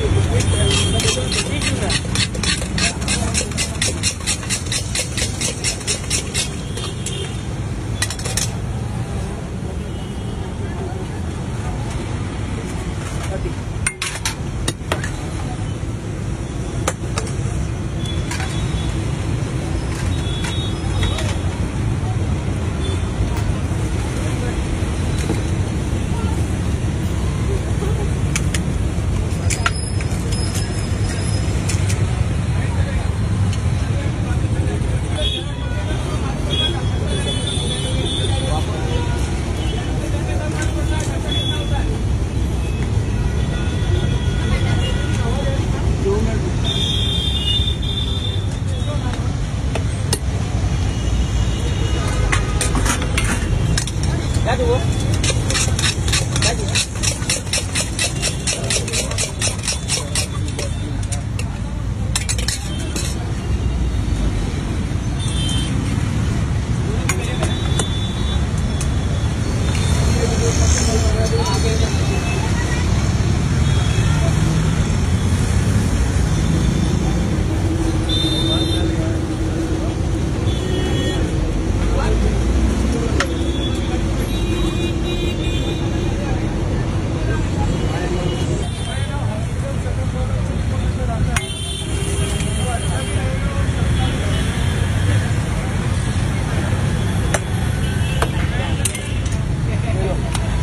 何でそんなにできるんだ!多。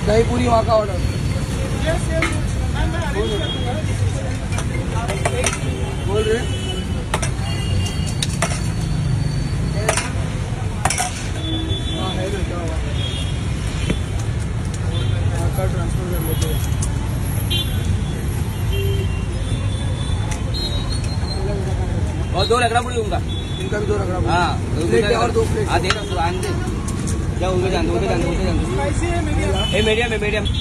दही पूरी वहाँ का ऑर्डर बोल रहे हाँ। बेटा ट्रांसफ़र कर लेते और दो रगड़ा पूरी उनका इनका भी दो रगड़ा हाँ और दो प्लेट हाँ दे रहा हूँ आने दे जा उधर जान दो उधर जान दो उधर जान दो ए मीडियम है मीडियम